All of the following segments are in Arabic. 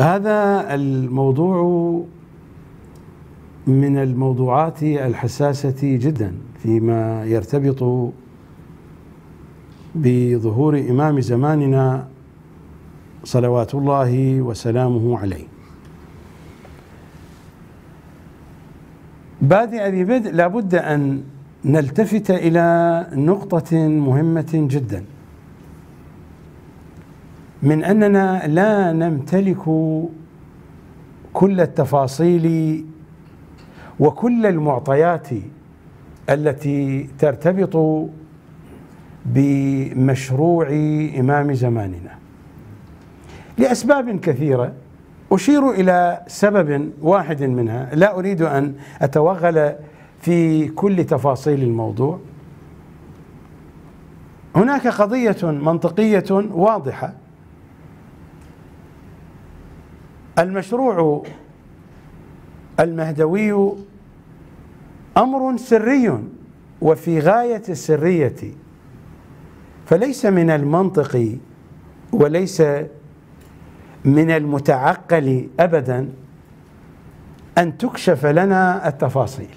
هذا الموضوع من الموضوعات الحساسة جدا فيما يرتبط بظهور إمام زماننا صلوات الله وسلامه عليه. بادئ ببدء لابد أن نلتفت إلى نقطة مهمة جدا. من أننا لا نمتلك كل التفاصيل وكل المعطيات التي ترتبط بمشروع إمام زماننا. لأسباب كثيرة أشير إلى سبب واحد منها. لا أريد أن أتوغل في كل تفاصيل الموضوع. هناك قضية منطقية واضحة. المشروع المهدوي أمر سري وفي غاية السرية فليس من المنطق وليس من المتعقل ابدا أن تكشف لنا التفاصيل.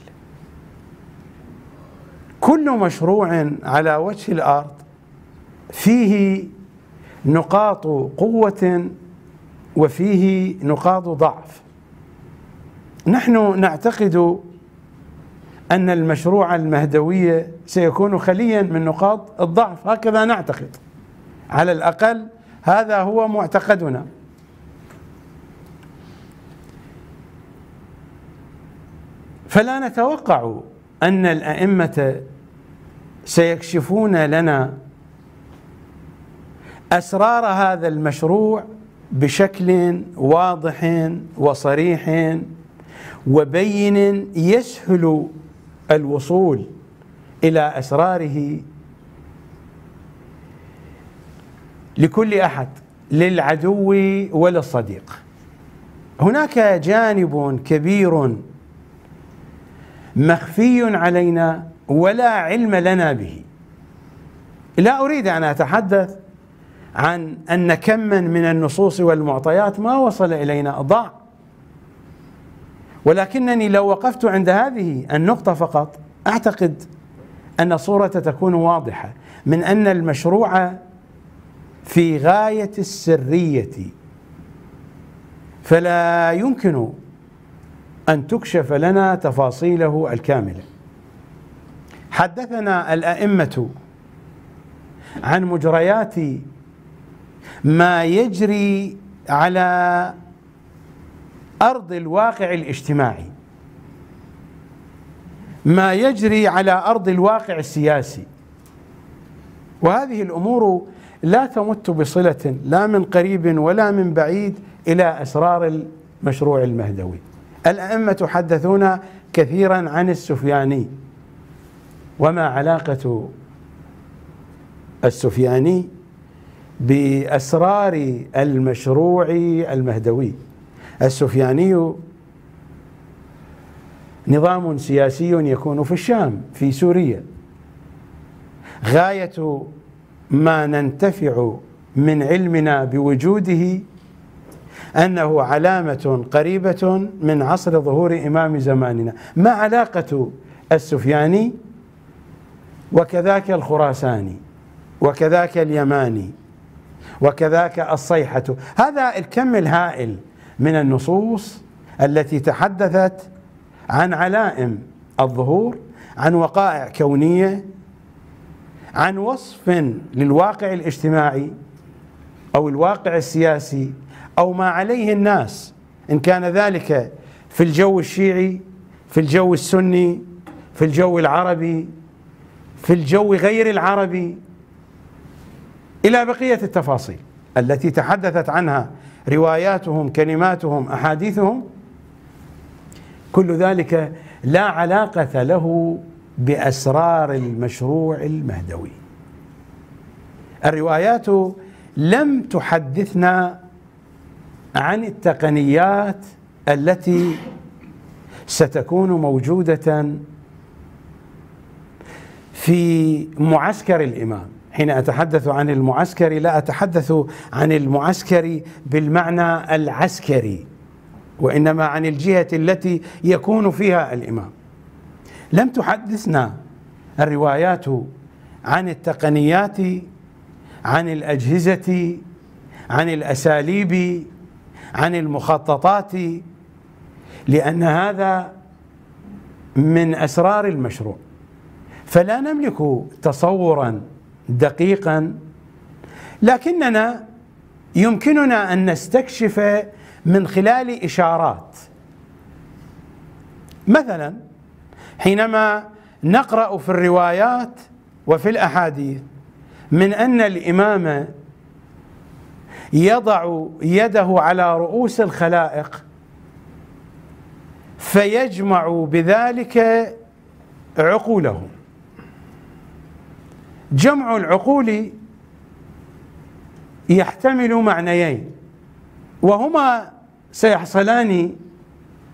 كل مشروع على وجه الأرض فيه نقاط قوة وفيه نقاط ضعف. نحن نعتقد أن المشروع المهدوي سيكون خليا من نقاط الضعف. هكذا نعتقد. على الأقل هذا هو معتقدنا. فلا نتوقع أن الأئمة سيكشفون لنا أسرار هذا المشروع بشكل واضح وصريح وبين يسهل الوصول إلى أسراره لكل أحد للعدو وللصديق. هناك جانب كبير مخفي علينا ولا علم لنا به. لا أريد أن أتحدث عن أن كما من النصوص والمعطيات ما وصل إلينا ضاع ولكنني لو وقفت عند هذه النقطة فقط أعتقد أن الصورة تكون واضحة من أن المشروع في غاية السرية. فلا يمكن أن تكشف لنا تفاصيله الكاملة. حدثنا الأئمة عن مجريات ما يجري على أرض الواقع الاجتماعي. ما يجري على أرض الواقع السياسي. وهذه الأمور لا تمت بصلة لا من قريب ولا من بعيد إلى أسرار المشروع المهدوي. الأئمة حدثونا كثيرا عن السفياني. وما علاقة السفياني بأسرار المشروع المهدوي. السفياني نظام سياسي يكون في الشام في سوريا. غاية ما ننتفع من علمنا بوجوده أنه علامة قريبة من عصر ظهور إمام زماننا. ما علاقة السفياني وكذاك الخراساني وكذاك اليماني وكذاك الصيحة. هذا الكم الهائل من النصوص التي تحدثت عن علائم الظهور عن وقائع كونية عن وصف للواقع الاجتماعي أو الواقع السياسي أو ما عليه الناس إن كان ذلك في الجو الشيعي في الجو السني في الجو العربي في الجو غير العربي. إلى بقية التفاصيل التي تحدثت عنها رواياتهم كلماتهم أحاديثهم كل ذلك لا علاقة له بأسرار المشروع المهدوي. الروايات لم تحدثنا عن التقنيات التي ستكون موجودة في معسكر الإمام. حين أتحدث عن المعسكر لا أتحدث عن المعسكر بالمعنى العسكري وإنما عن الجهة التي يكون فيها الإمام. لم تحدثنا الروايات عن التقنيات عن الأجهزة عن الأساليب عن المخططات لأن هذا من أسرار المشروع. فلا نملك تصورا دقيقا. لكننا يمكننا أن نستكشف من خلال إشارات. مثلا حينما نقرأ في الروايات وفي الأحاديث من أن الإمام يضع يده على رؤوس الخلائق فيجمع بذلك عقولهم. جمع العقول يحتمل معنيين وهما سيحصلان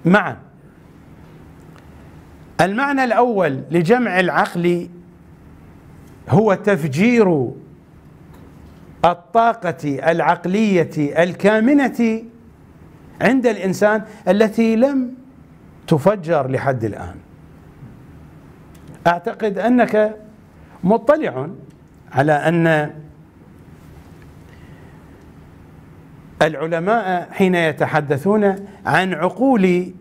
معا. المعنى الأول لجمع العقل هو تفجير الطاقة العقلية الكامنة عند الإنسان التي لم تفجر لحد الآن. أعتقد أنك مطلع على أن العلماء حين يتحدثون عن عقول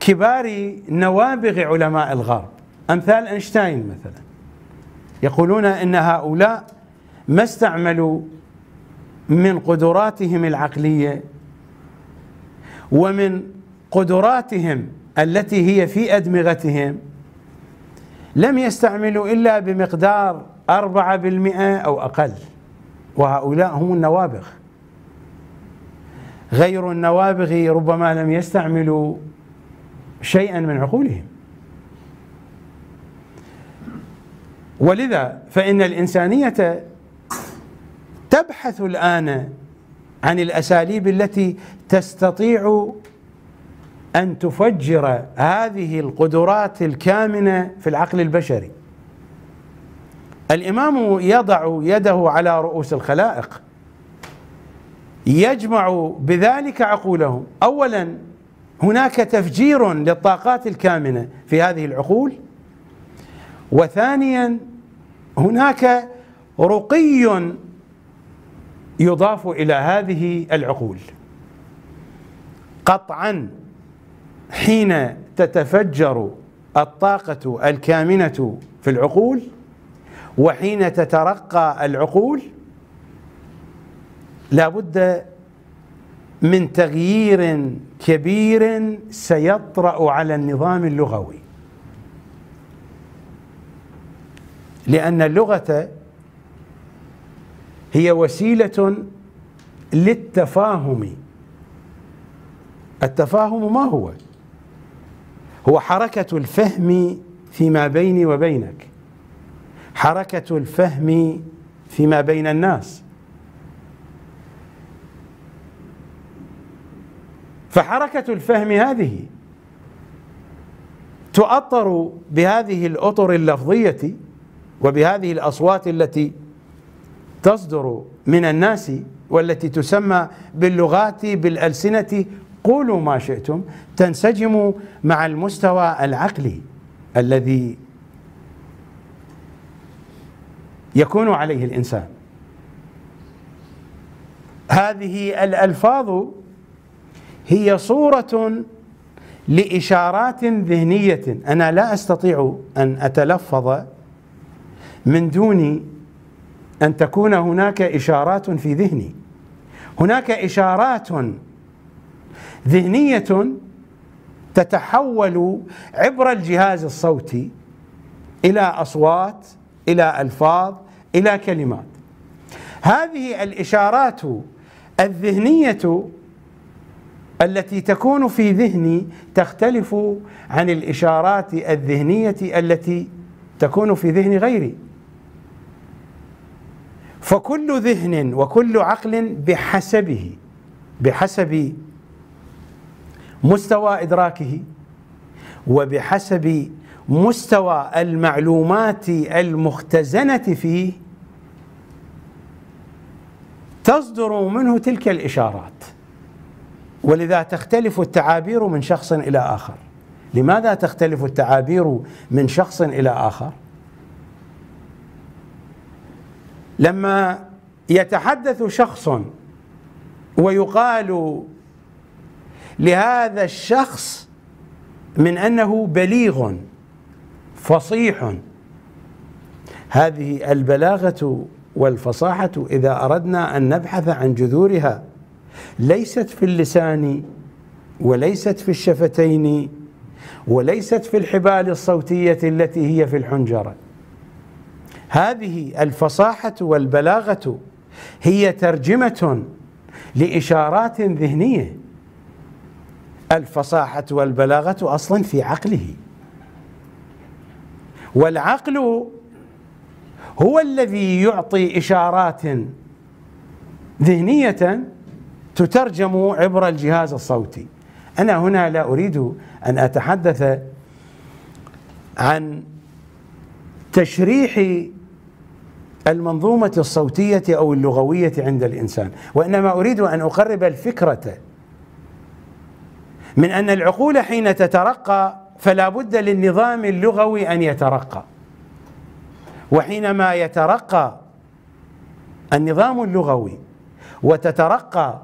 كبار نوابغ علماء الغرب أمثال أينشتاين مثلا يقولون إن هؤلاء ما استعملوا من قدراتهم العقلية ومن قدراتهم التي هي في أدمغتهم لم يستعملوا إلا بمقدار 4% أو أقل. وهؤلاء هم النوابغ. غير النوابغ ربما لم يستعملوا شيئا من عقولهم. ولذا فإن الإنسانية تبحث الآن عن الأساليب التي تستطيع أن تفجر هذه القدرات الكامنة في العقل البشري. الإمام يضع يده على رؤوس الخلائق. يجمع بذلك عقولهم. اولا هناك تفجير للطاقات الكامنة في هذه العقول. وثانيا هناك رقي يضاف إلى هذه العقول. قطعا حين تتفجر الطاقة الكامنة في العقول وحين تترقى العقول لابد من تغيير كبير سيطرأ على النظام اللغوي. لأن اللغة هي وسيلة للتفاهم. التفاهم ما هو؟ هو حركة الفهم فيما بيني وبينك. حركة الفهم فيما بين الناس. فحركة الفهم هذه تؤطر بهذه الأطر اللفظية وبهذه الأصوات التي تصدر من الناس والتي تسمى باللغات بالألسنة قولوا ما شئتم تنسجم مع المستوى العقلي الذي يكون عليه الإنسان. هذه الألفاظ هي صورة لإشارات ذهنية. أنا لا أستطيع أن أتلفظ من دون أن تكون هناك إشارات في ذهني. هناك إشارات ذهنية تتحول عبر الجهاز الصوتي إلى أصوات إلى ألفاظ إلى كلمات. هذه الإشارات الذهنية التي تكون في ذهني تختلف عن الإشارات الذهنية التي تكون في ذهن غيري. فكل ذهن وكل عقل بحسبه بحسب مستوى إدراكه وبحسب مستوى المعلومات المختزنة فيه تصدر منه تلك الإشارات. ولذا تختلف التعابير من شخص إلى آخر. لماذا تختلف التعابير من شخص إلى آخر؟ لما يتحدث شخص ويقال لهذا الشخص من أنه بليغ فصيح. هذه البلاغة والفصاحة إذا أردنا أن نبحث عن جذورها ليست في اللسان وليست في الشفتين وليست في الحبال الصوتية التي هي في الحنجرة. هذه الفصاحة والبلاغة هي ترجمة لإشارات ذهنية. الفصاحة والبلاغة أصلا في عقله. والعقل هو الذي يعطي إشارات ذهنية تترجم عبر الجهاز الصوتي. أنا هنا لا أريد أن أتحدث عن تشريح المنظومة الصوتية أو اللغوية عند الإنسان وإنما أريد أن أقرب الفكرة من أن العقول حين تترقى فلا بد للنظام اللغوي أن يترقى. وحينما يترقى النظام اللغوي وتترقى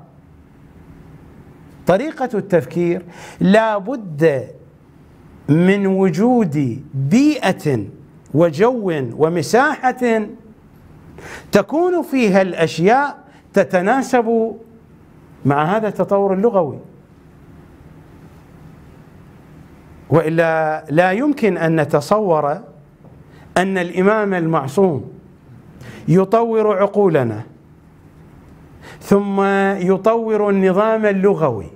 طريقة التفكير لا بد من وجود بيئة وجو ومساحة تكون فيها الأشياء تتناسب مع هذا التطور اللغوي. وإلا لا يمكن أن نتصور أن الإمام المعصوم يطور عقولنا ثم يطور النظام اللغوي.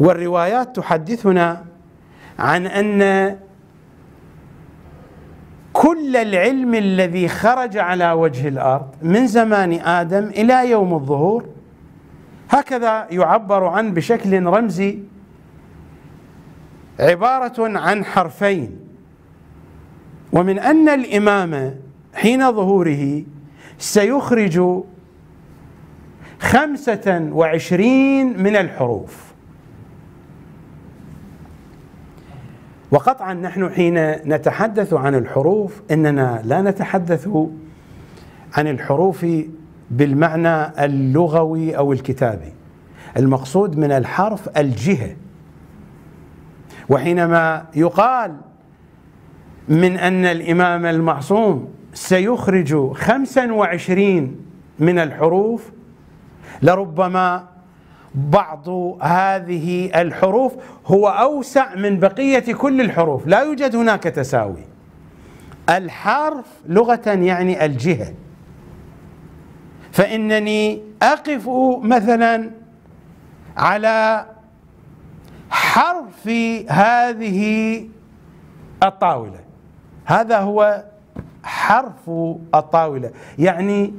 والروايات تحدثنا عن أن كل العلم الذي خرج على وجه الأرض من زمان آدم إلى يوم الظهور هكذا يعبر عنه بشكل رمزي عبارة عن حرفين. ومن أن الإمام حين ظهوره سيخرج خمسة وعشرين من الحروف. وقطعا نحن حين نتحدث عن الحروف إننا لا نتحدث عن الحروف بالمعنى اللغوي أو الكتابي. المقصود من الحرف الجهة. وحينما يقال من أن الإمام المعصوم سيخرج خمسا وعشرين من الحروف لربما بعض هذه الحروف هو أوسع من بقية كل الحروف. لا يوجد هناك تساوي. الحرف لغة يعني الجهة. فإنني أقف مثلا على حرف هذه الطاولة. هذا هو حرف الطاولة يعني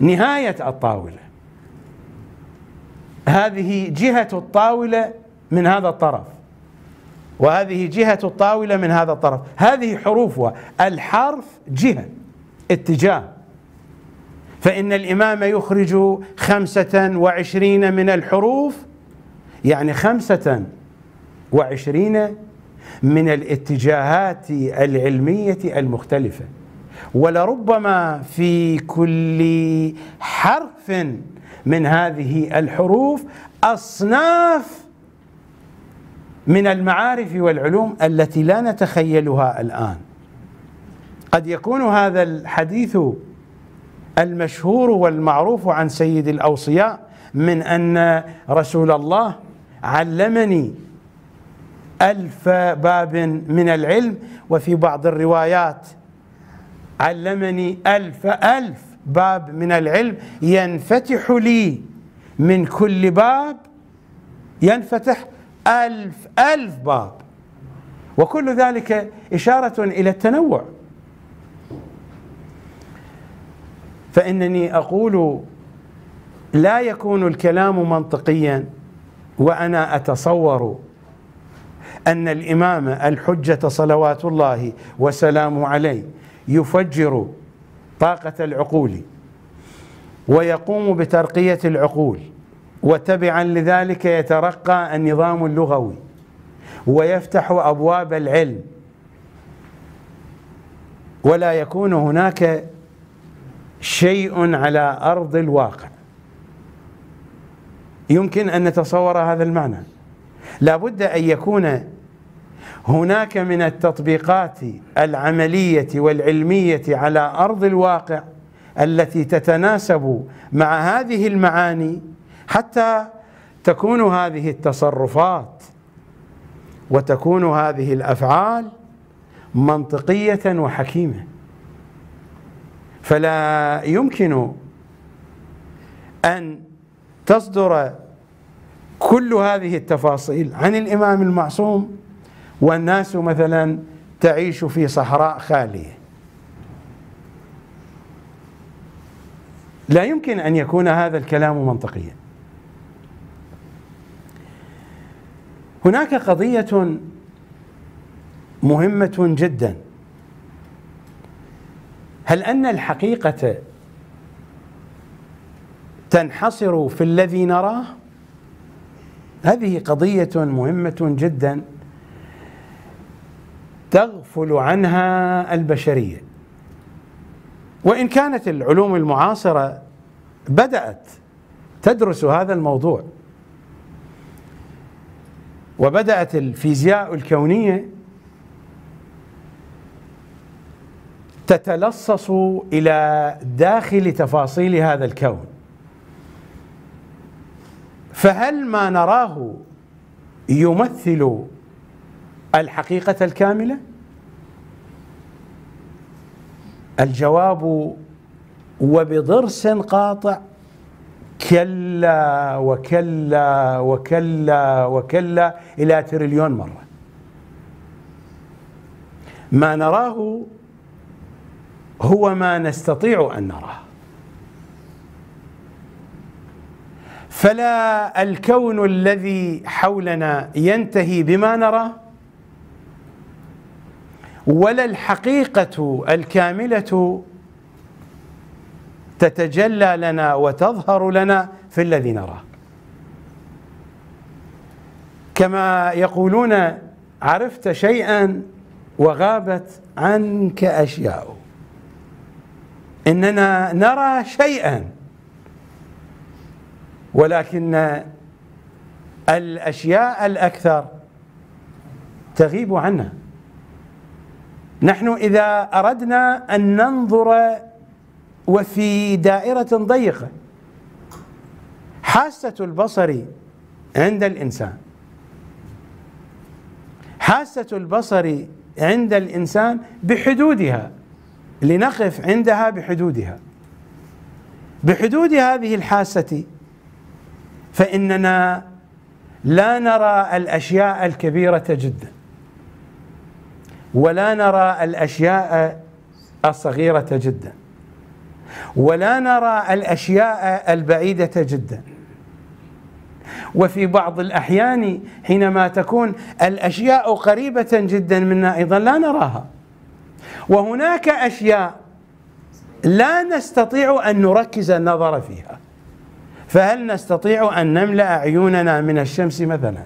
نهاية الطاولة. هذه جهة الطاولة من هذا الطرف وهذه جهة الطاولة من هذا الطرف. هذه حروفها الحرف جهة اتجاه. فإن الإمام يخرج خمسة وعشرين من الحروف يعني خمسة وعشرين من الاتجاهات العلمية المختلفة. ولربما في كل حرف من هذه الحروف أصناف من المعارف والعلوم التي لا نتخيلها الآن. قد يكون هذا الحديث المشهور والمعروف عن سيد الأوصياء من أن رسول الله علمني ألف باب من العلم وفي بعض الروايات علمني ألف ألف باب من العلم ينفتح لي من كل باب ينفتح ألف ألف باب. وكل ذلك إشارة إلى التنوع. فإنني أقول لا يكون الكلام منطقيا. وأنا أتصور أن الإمام الحجة صلوات الله وسلامه عليه يفجر طاقة العقول ويقوم بترقية العقول وتبعا لذلك يترقى النظام اللغوي ويفتح أبواب العلم. ولا يكون هناك شيء على أرض الواقع. يمكن أن نتصور هذا المعنى. لا بد أن يكون هناك من التطبيقات العملية والعلمية على أرض الواقع التي تتناسب مع هذه المعاني حتى تكون هذه التصرفات وتكون هذه الأفعال منطقية وحكيمة. فلا يمكن أن تصدر كل هذه التفاصيل عن الإمام المعصوم والناس مثلا تعيش في صحراء خالية. لا يمكن أن يكون هذا الكلام منطقيا. هناك قضية مهمة جدا. هل أن الحقيقة تنحصر في الذي نراه؟ هذه قضية مهمة جدا تغفل عنها البشرية. وإن كانت العلوم المعاصرة بدأت تدرس هذا الموضوع وبدأت الفيزياء الكونية تتلصص إلى داخل تفاصيل هذا الكون. فهل ما نراه يمثل الحقيقة الكاملة؟ الجواب وبضرس قاطع كلا وكلا وكلا وكلا إلى تريليون مرة ما نراه هو ما نستطيع أن نراه فلا الكون الذي حولنا ينتهي بما نراه ولا الحقيقة الكاملة تتجلى لنا وتظهر لنا في الذي نراه كما يقولون عرفت شيئا وغابت عنك أشياء. إننا نرى شيئا ولكن الأشياء الأكثر تغيب عنا نحن إذا أردنا أن ننظر وفي دائرة ضيقة حاسة البصر عند الإنسان حاسة البصر عند الإنسان بحدودها لنقف عندها بحدودها. بحدود هذه الحاسة فإننا لا نرى الأشياء الكبيرة جدا ولا نرى الأشياء الصغيرة جدا ولا نرى الأشياء البعيدة جدا. وفي بعض الأحيان حينما تكون الأشياء قريبة جدا منا أيضا لا نراها. وهناك أشياء لا نستطيع أن نركز النظر فيها. فهل نستطيع أن نملأ عيوننا من الشمس مثلا؟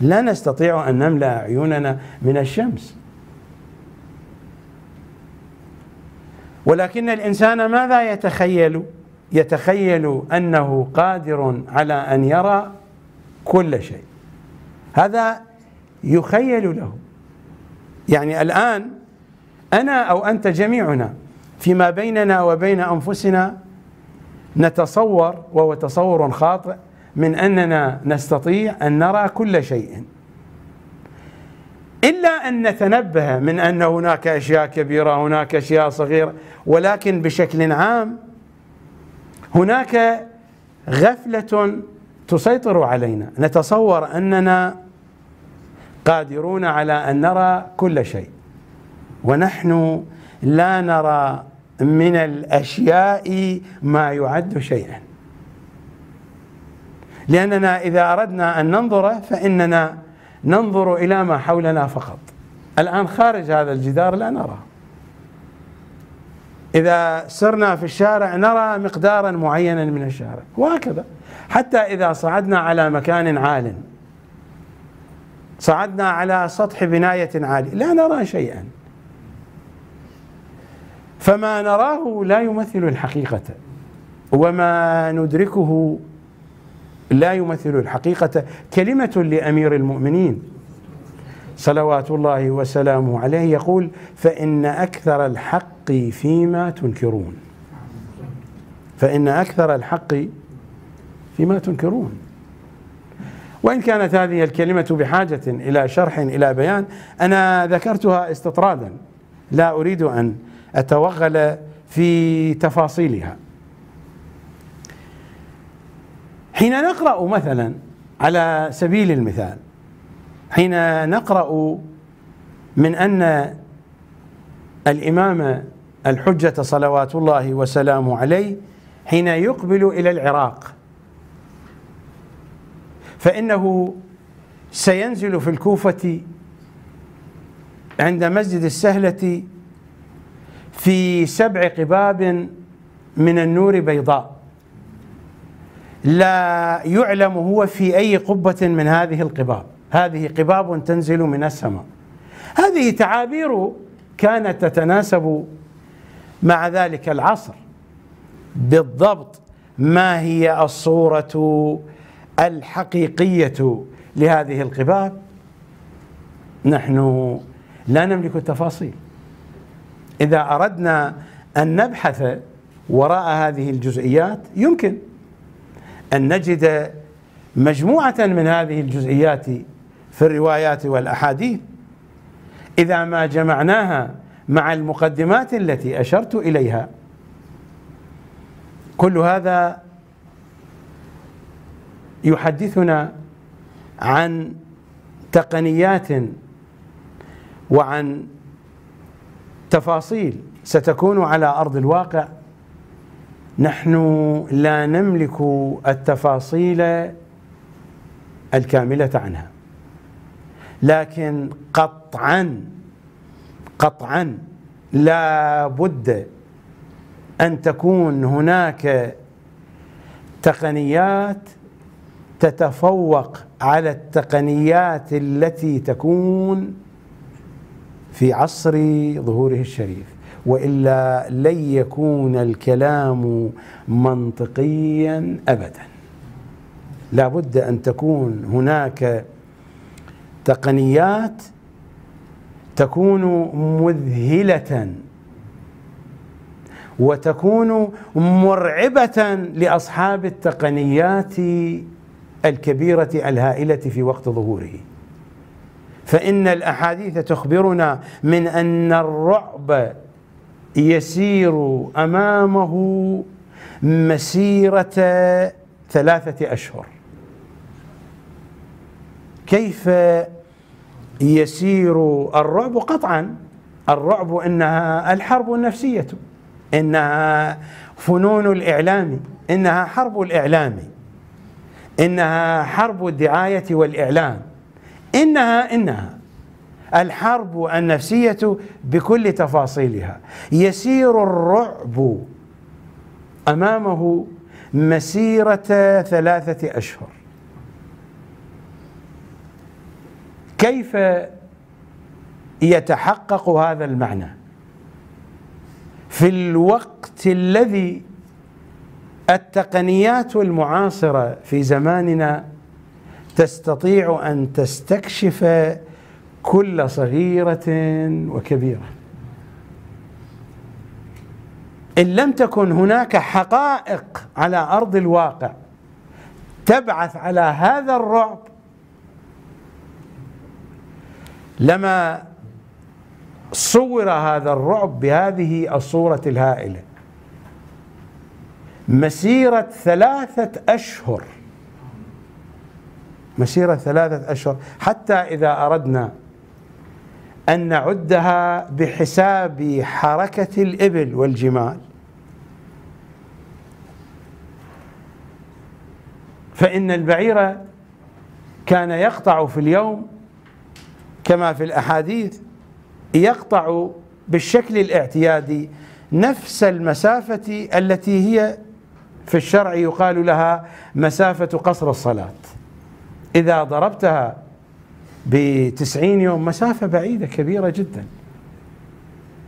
لا نستطيع أن نملأ عيوننا من الشمس. ولكن الإنسان ماذا يتخيل؟ يتخيل أنه قادر على أن يرى كل شيء. هذا يخيل له. يعني الآن أنا أو أنت جميعنا فيما بيننا وبين أنفسنا نتصور وهو تصور خاطئ من أننا نستطيع أن نرى كل شيء. إلا أن نتنبه من أن هناك أشياء كبيرة هناك أشياء صغيرة ولكن بشكل عام هناك غفلة تسيطر علينا. نتصور أننا قادرون على أن نرى كل شيء. ونحن لا نرى من الأشياء ما يعد شيئا. لأننا إذا أردنا أن ننظر فإننا ننظر إلى ما حولنا فقط. الآن خارج هذا الجدار لا نرى. إذا سرنا في الشارع نرى مقدارا معينا من الشارع. وهكذا. حتى إذا صعدنا على مكان عال صعدنا على سطح بناية عالية لا نرى شيئا. فما نراه لا يمثل الحقيقة وما ندركه لا يمثل الحقيقة. كلمة لأمير المؤمنين صلوات الله وسلامه عليه يقول فإن أكثر الحق فيما تنكرون. فإن أكثر الحق فيما تنكرون. وإن كانت هذه الكلمة بحاجة إلى شرح إلى بيان أنا ذكرتها استطرادا لا أريد أن أتوغل في تفاصيلها. حين نقرأ مثلا على سبيل المثال حين نقرأ من أن الإمام الحجة صلوات الله وسلامه عليه حين يقبل إلى العراق فإنه سينزل في الكوفة عند مسجد السهلة في سبع قباب من النور بيضاء. لا يعلم هو في أي قبة من هذه القباب. هذه قباب تنزل من السماء. هذه تعابير كانت تتناسب مع ذلك العصر. بالضبط ما هي الصورة الحقيقية لهذه القباب؟ نحن لا نملك التفاصيل. إذا أردنا أن نبحث وراء هذه الجزئيات يمكن أن نجد مجموعة من هذه الجزئيات في الروايات والأحاديث. إذا ما جمعناها مع المقدمات التي أشرت إليها كل هذا يحدثنا عن تقنيات وعن تفاصيل ستكون على أرض الواقع. نحن لا نملك التفاصيل الكاملة عنها. لكن قطعا قطعا لا بد أن تكون هناك تقنيات تتفوق على التقنيات التي تكون في عصر ظهوره الشريف وإلا لن يكون الكلام منطقيا ابدا. لا بد أن تكون هناك تقنيات تكون مذهلة وتكون مرعبة لأصحاب التقنيات الكبيرة الهائلة في وقت ظهوره. فإن الأحاديث تخبرنا من أن الرعب يسير أمامه مسيرة ثلاثة أشهر. كيف يسير الرعب؟ قطعا. الرعب إنها الحرب النفسية إنها فنون الإعلام إنها حرب الإعلام إنها حرب الدعاية والإعلام. إنها إنها. الحرب النفسية بكل تفاصيلها. يسير الرعب أمامه مسيرة ثلاثة أشهر. كيف يتحقق هذا المعنى؟ في الوقت الذي التقنيات المعاصرة في زماننا تستطيع أن تستكشف كل صغيرة وكبيرة. إن لم تكن هناك حقائق على أرض الواقع تبعث على هذا الرعب لما صور هذا الرعب بهذه الصورة الهائلة. مسيرة ثلاثة أشهر مسيرة ثلاثة أشهر. حتى إذا أردنا أن نعدها بحساب حركة الإبل والجمال. فإن البعير كان يقطع في اليوم كما في الأحاديث يقطع بالشكل الاعتيادي نفس المسافة التي هي في الشرع يقال لها مسافة قصر الصلاة. إذا ضربتها بتسعين يوم مسافة بعيدة كبيرة جدا.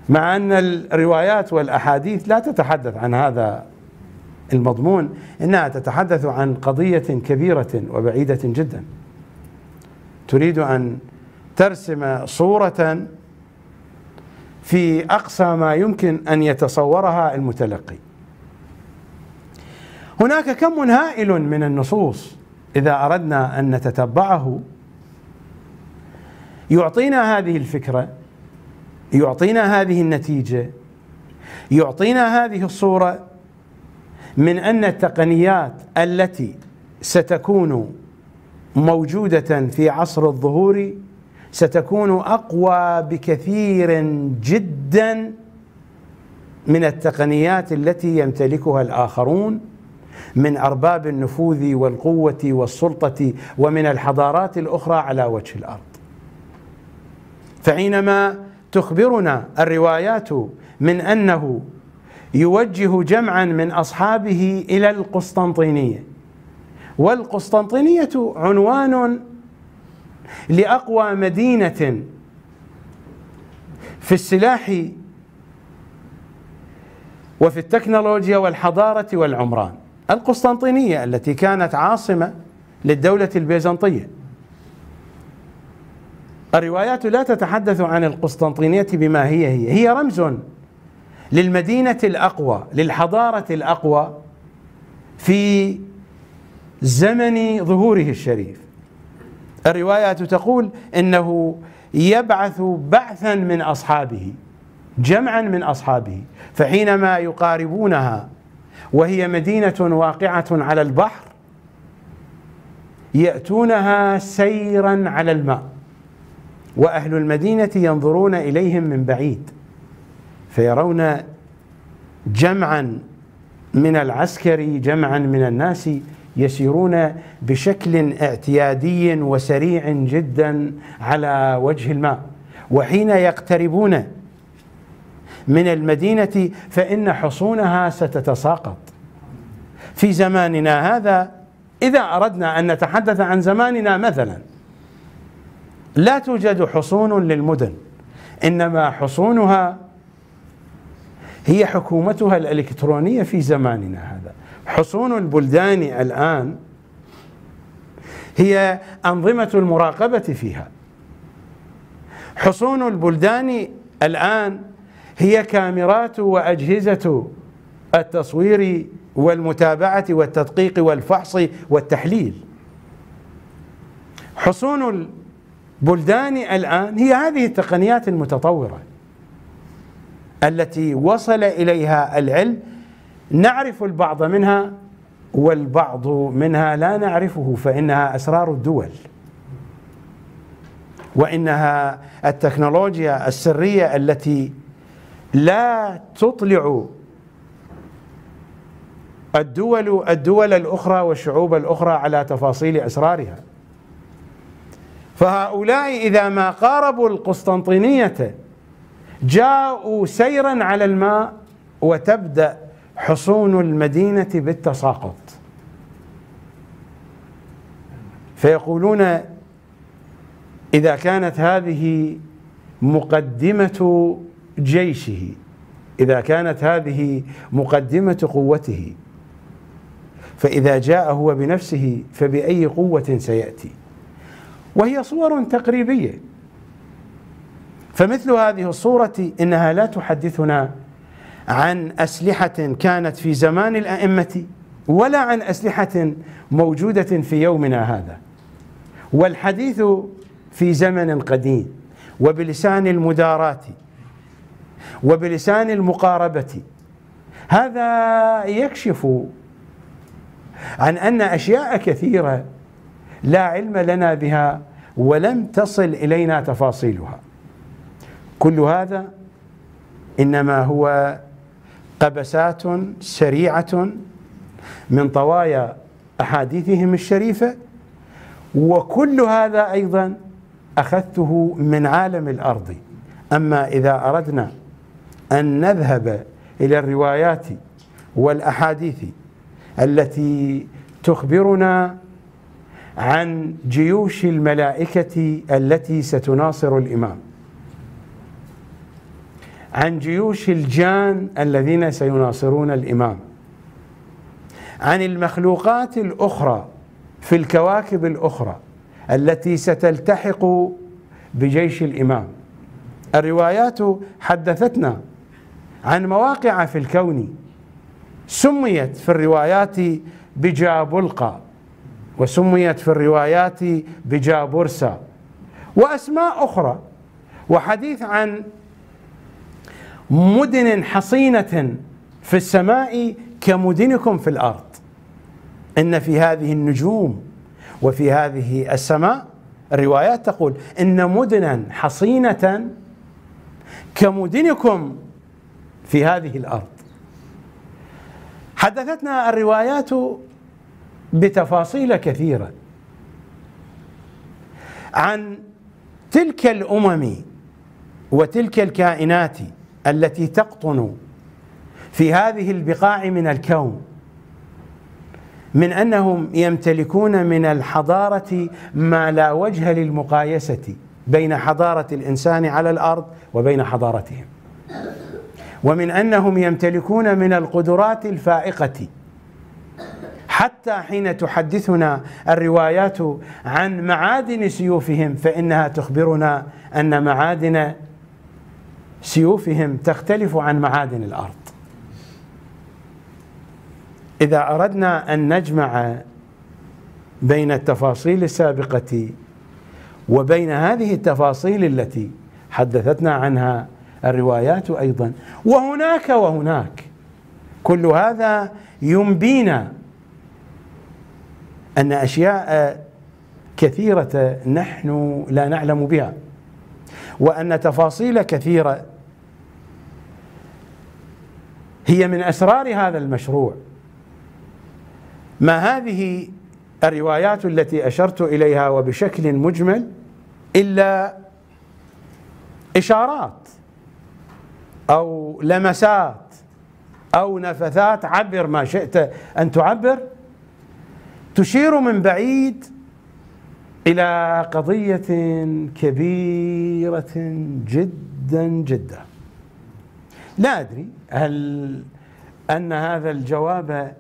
مع أن الروايات والأحاديث لا تتحدث عن هذا المضمون إنها تتحدث عن قضية كبيرة وبعيدة جدا. تريد أن ترسم صورة في أقصى ما يمكن أن يتصورها المتلقي. هناك كم هائل من النصوص إذا أردنا أن نتتبعه يعطينا هذه الفكرة يعطينا هذه النتيجة يعطينا هذه الصورة من أن التقنيات التي ستكون موجودة في عصر الظهور ستكون أقوى بكثير جدا من التقنيات التي يمتلكها الآخرون. من أرباب النفوذ والقوة والسلطة ومن الحضارات الأخرى على وجه الأرض. فحينما تخبرنا الروايات من أنه يوجه جمعا من أصحابه إلى القسطنطينية والقسطنطينية عنوان لأقوى مدينة في السلاح وفي التكنولوجيا والحضارة والعمران. القسطنطينية التي كانت عاصمة للدولة البيزنطية. الروايات لا تتحدث عن القسطنطينية بما هي هي. هي رمز للمدينة الأقوى للحضارة الأقوى في زمن ظهوره الشريف. الروايات تقول إنه يبعث بعثا من أصحابه جمعا من أصحابه فحينما يقاربونها وهي مدينة واقعة على البحر يأتونها سيرا على الماء وأهل المدينة ينظرون إليهم من بعيد فيرون جمعا من العسكر جمعا من الناس يسيرون بشكل اعتيادي وسريع جدا على وجه الماء وحين يقتربون من المدينة فإن حصونها ستتساقط. في زماننا هذا إذا أردنا أن نتحدث عن زماننا مثلا لا توجد حصون للمدن إنما حصونها هي حكومتها الإلكترونية في زماننا هذا. حصون البلدان الآن هي أنظمة المراقبة فيها. حصون البلدان الآن هي كاميرات وأجهزة التصوير والمتابعة والتدقيق والفحص والتحليل. حصون البلدان الآن هي هذه التقنيات المتطورة التي وصل إليها العلم. نعرف البعض منها والبعض منها لا نعرفه فإنها أسرار الدول. وإنها التكنولوجيا السرية التي لا تطلع الدول الدول الأخرى والشعوب الأخرى على تفاصيل أسرارها. فهؤلاء إذا ما قاربوا القسطنطينية جاءوا سيرا على الماء وتبدأ حصون المدينة بالتساقط. فيقولون إذا كانت هذه مقدمة جيشه إذا كانت هذه مقدمة قوته. فإذا جاء هو بنفسه فبأي قوة سيأتي؟ وهي صور تقريبية. فمثل هذه الصورة إنها لا تحدثنا عن أسلحة كانت في زمان الأئمة ولا عن أسلحة موجودة في يومنا هذا. والحديث في زمن قديم وبلسان المداراة وبلسان المقاربة. هذا يكشف عن أن أشياء كثيرة لا علم لنا بها ولم تصل إلينا تفاصيلها. كل هذا إنما هو قبسات سريعة من طوايا أحاديثهم الشريفة وكل هذا أيضا أخذته من عالم الأرض. أما إذا أردنا أن نذهب إلى الروايات والأحاديث التي تخبرنا عن جيوش الملائكة التي ستناصر الإمام. عن جيوش الجان الذين سيناصرون الإمام. عن المخلوقات الأخرى في الكواكب الأخرى التي ستلتحق بجيش الإمام. الروايات حدثتنا عن مواقع في الكون سميت في الروايات بجابلقى وسميت في الروايات بجابرسا وأسماء أخرى وحديث عن مدن حصينة في السماء كمدنكم في الأرض. إن في هذه النجوم وفي هذه السماء الروايات تقول إن مدنا حصينة كمدنكم في هذه الأرض. حدثتنا الروايات بتفاصيل كثيرة عن تلك الأمم وتلك الكائنات التي تقطن في هذه البقاع من الكون من أنهم يمتلكون من الحضارة ما لا وجه للمقايسة بين حضارة الإنسان على الأرض وبين حضارتهم. ومن أنهم يمتلكون من القدرات الفائقة. حتى حين تحدثنا الروايات عن معادن سيوفهم فإنها تخبرنا أن معادن سيوفهم تختلف عن معادن الأرض. إذا أردنا أن نجمع بين التفاصيل السابقة وبين هذه التفاصيل التي حدثتنا عنها الروايات أيضا. وهناك وهناك. كل هذا ينبينا أن أشياء كثيرة نحن لا نعلم بها وأن تفاصيل كثيرة هي من أسرار هذا المشروع. ما هذه الروايات التي أشرت إليها وبشكل مجمل إلا إشارات أو لمسات أو نفثات عبر ما شئت أن تعبر. تشير من بعيد إلى قضية كبيرة جدا جدا. لا أدري هل أن هذا الجواب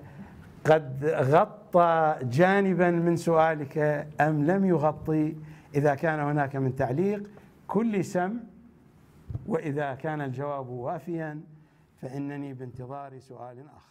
قد غطى جانبا من سؤالك أم لم يغطي. إذا كان هناك من تعليق كل سم وإذا كان الجواب وافيا فإنني بانتظار سؤال آخر.